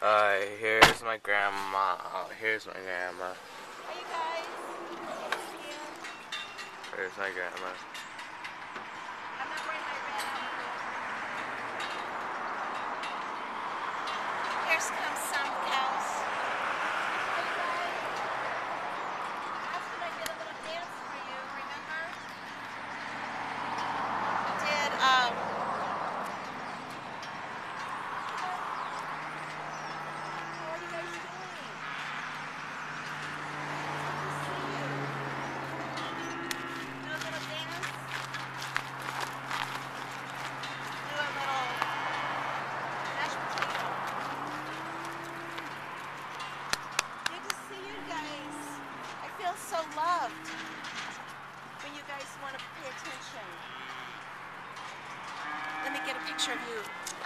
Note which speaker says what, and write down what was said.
Speaker 1: Uh,
Speaker 2: here's my grandma. Oh, here's my grandma.
Speaker 1: Hey, you guys.
Speaker 2: Here's my grandma.
Speaker 1: I'm not wearing my red outfit. Here's comes some. so loved when you guys want to pay attention. Let me get a picture of you.